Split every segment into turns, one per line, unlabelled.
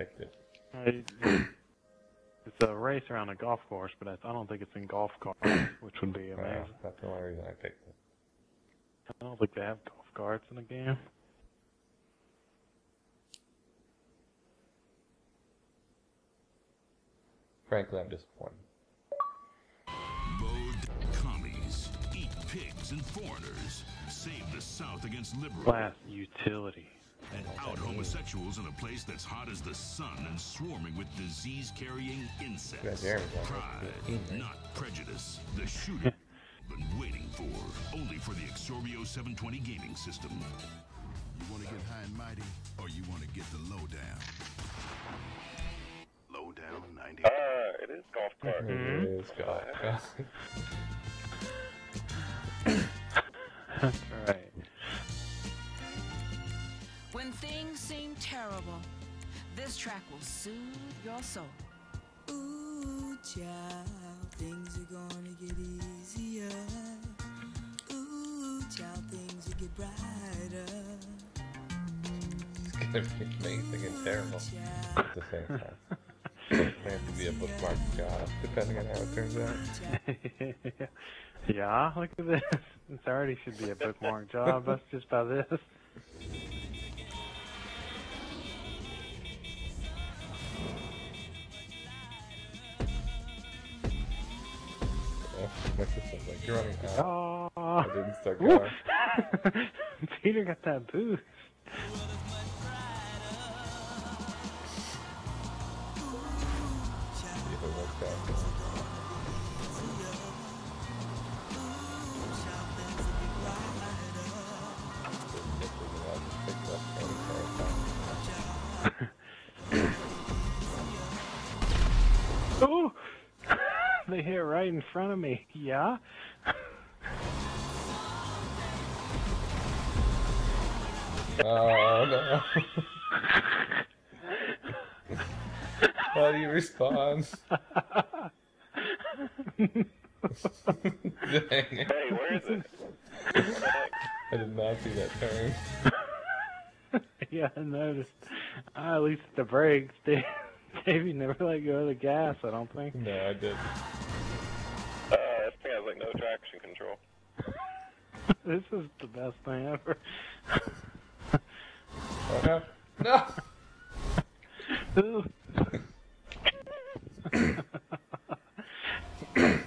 picked it.
It's a race around a golf course, but I don't think it's in golf carts, which would be
Uh,
amazing.
that's the only reason I picked it.
I don't think they have golf carts in the game.
Frankly, I'm disappointed.
Load commies, eat pigs and foreigners, save the South against liberals,
Class utility.
And out homosexuals in a place that's hot as the sun and swarming with disease-carrying insects.
Yeah, Jeremy's on
Pride,
this team, right?
not prejudice. The shooting been waiting for, only for the Exorbeo 720 gaming system.
You want to get high and mighty, or you want to get the lowdown? Lowdown 90.
Uh, it is golf cart.
It is golf.
That's right.
When things seem terrible, this track will soothe your soul.
Ooh, child, things are gonna get easier. Ooh, child, things will get brighter.
it's gonna be amazing and terrible at the same time. It may have to be a bookmark job, depending on how it turns out.
yeah, look at this. This already should be a bookmark job. That's just by this.
system's like, you're running out.
Oh,
I didn't going.
Peter got that boost.
See if it works out.
Oh, they hit right in front of me. Yeah.
Oh no. How do you respond? Dang.
Hey, where is it?
I did not see that turn.
yeah, I noticed. Uh, at least the brakes. Dave, Davey never let go of the gas. I don't think.
No, I didn't.
Uh, this thing has like no traction control.
this is the best thing ever.
Oh no. No!
Ooh.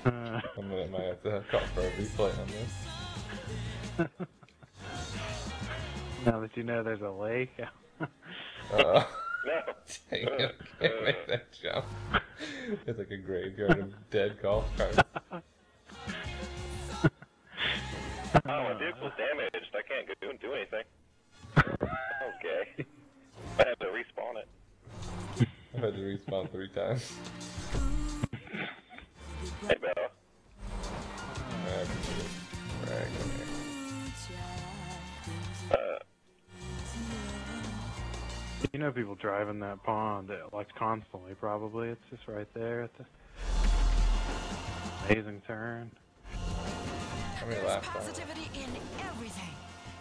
Uh,
I'm gonna might have to call for a replay on this.
now that you know there's a lake.
Uh,
No.
dang it, I can't make that jump. It's like a graveyard of dead golf carts.
Oh, my vehicle's damaged. I can't do anything. Okay. I had to respawn it.
I've had to respawn three times.
Hey, Bella.
Right, come.
Uh,
You know people driving that pond like constantly. Probably it's just right there at the amazing turn.
How many
There's
laps on it?
positivity in everything.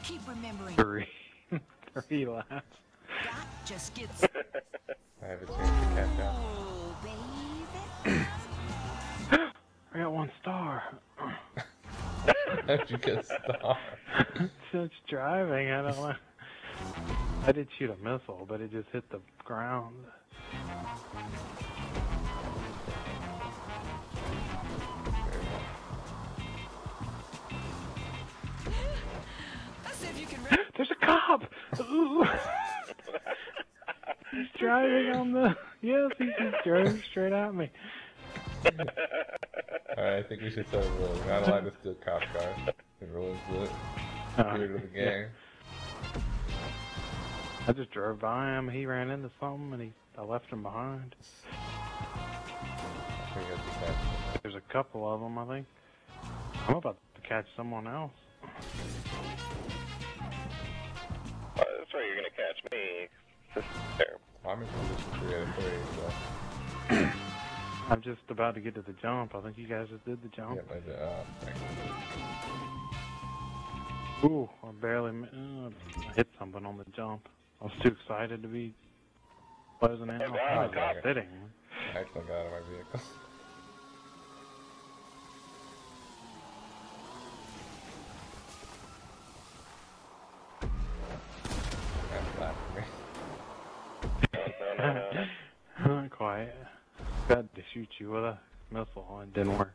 Keep remembering,
Three, three laps.
that just gets
I have a chance to catch up.
oh.
I got one star.
How'd you get a star?
Such driving. I don't know. I did shoot a missile, but it just hit the ground. Driving on the. Yes, he just drove straight at me.
Alright, I think we should start a rule. We're not allowed to steal cop cars. It ruins the
Uh,
spirit of the
yeah. I just drove by him. He ran into something, and he I left him behind.
I think that's the.
There's a couple of them, I think. I'm about to catch someone else.
uh, that's right, you're gonna catch me. This is terrible.
I'm in position three out of three, so.
I'm just about to get to the jump. I think you guys just did the jump.
Yep, I did. Uh, thank you.
Ooh, I barely uh, I hit something on the jump. I was too excited to be Closing in
Hey, Brian,
oh, sitting.
I actually got out of my vehicle.
Tried to shoot you with a missile and it didn't work.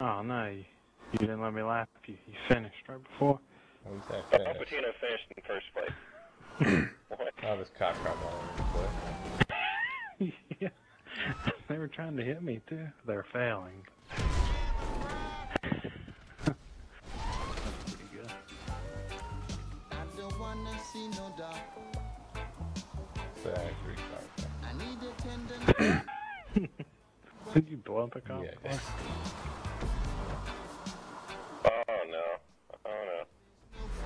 Oh no, you, you didn't let me laugh. You, you finished right before.
At least I
Oh,
finished.
Patino finished in first place. what?
Oh, this cop car all over the place.
yeah. They were trying to hit me too. They're failing. That's pretty good.
I don't wanna see no dark.
So I
Did you blow up a cop
Yeah,
car?
Oh no. Oh no.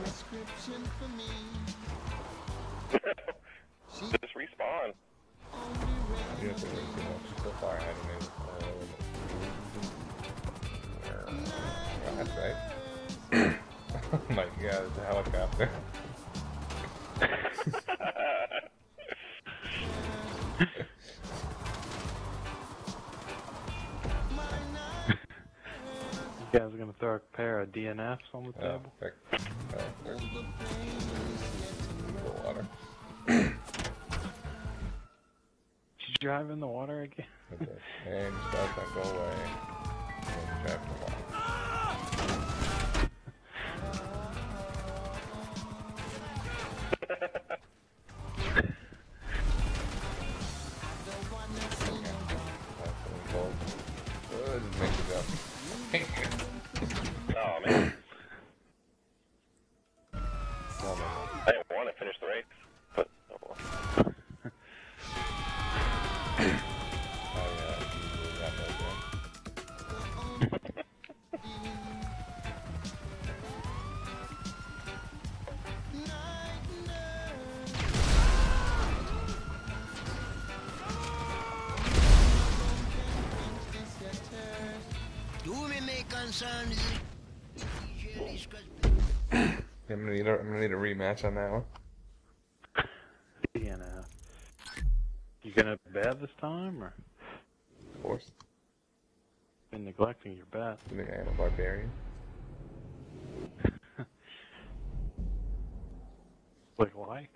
prescription for me.
Just respawn.
Only
You don't think it's too much so far ahead of. Uh, that's right. oh my god, it's a helicopter.
You guys are gonna throw a pair of DNFs on the
Oh,
table?
Oh. The water.
Did you drive in the water again?
Okay. And start that go away. And trap the water. Just I'm gonna need a, I'm gonna need a rematch on that one.
DNF. You gonna bet this time, or
Of course.
been neglecting your bet?
You think I am a barbarian?
Like, why?